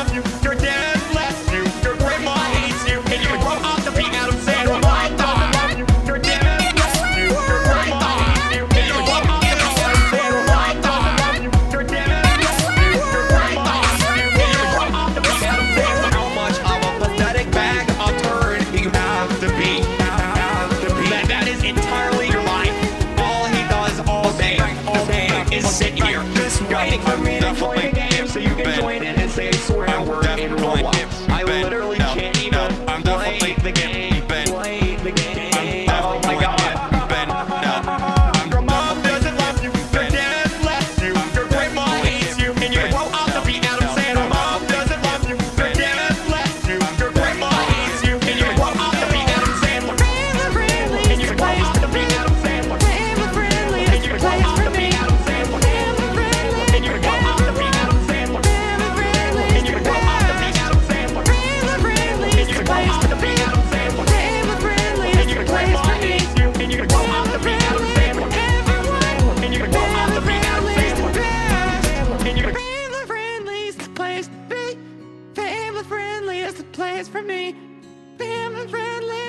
love you. Your dad left you. Your grandma hates you. And you grow up to be Adam Sandler. My love you. Your dad left you. Your grandma hates you. And you grow up to be Adam Sandler. My love you. Your dad left you. Your grandma hates you. And you grow up to be Adam Sandler. How much of a pathetic bag of turd you have to be? Have to be. That, that is entirely your life. All he does all day, all day is sit here, waiting for me to a game so you can join in and say swear word in Roblox. Place for me. Family friendly.